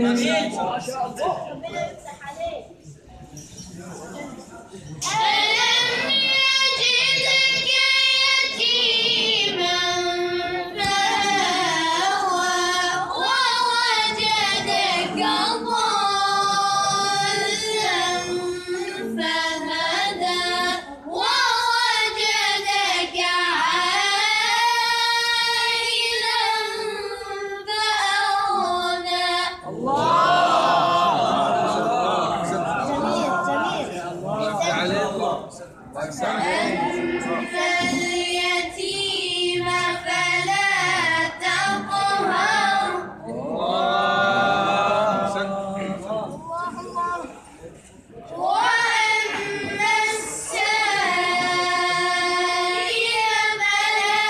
Nasıl? فأنت اليتيم فلا تقهر وأما السائل فلا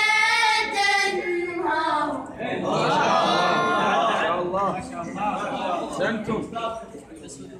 تنهر احسنتم وأما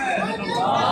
Amém.